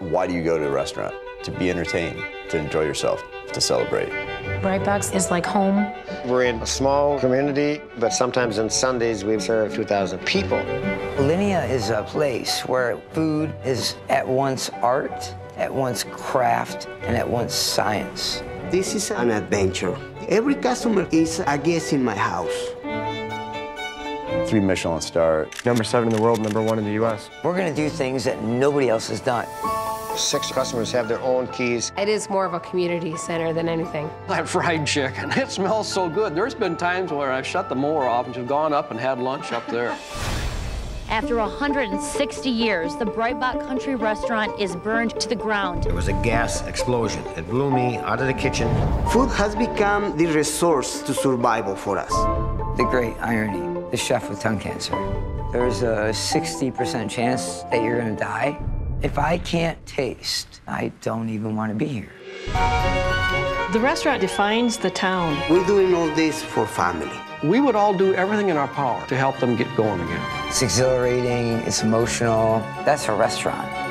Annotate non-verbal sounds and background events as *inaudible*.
Why do you go to a restaurant? To be entertained, to enjoy yourself, to celebrate. Breitbach's is like home. We're in a small community, but sometimes on Sundays we serve 2,000 people. Alinea is a place where food is at once art, at once craft, and at once science. This is an adventure. Every customer is a guest in my house. Three Michelin star. Number seven in the world, number one in the U.S. We're gonna do things that nobody else has done. Six customers have their own keys. It is more of a community center than anything. That fried chicken, *laughs* it smells so good. There's been times where I've shut the mower off and just gone up and had lunch up there. *laughs* After 160 years, the Breitbach Country Restaurant is burned to the ground. There was a gas explosion. It blew me out of the kitchen. Food has become the resource to survival for us. The great irony, the chef with tongue cancer. There's a 60% chance that you're gonna die. If I can't taste, I don't even want to be here. The restaurant defines the town. We're doing all this for family. We would all do everything in our power to help them get going again. It's exhilarating, it's emotional. That's a restaurant.